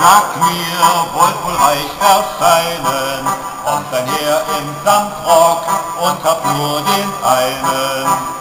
Sagt mir, wollt wohl reich erscheinen, und ein Heer im Samtrock und habt nur den einen.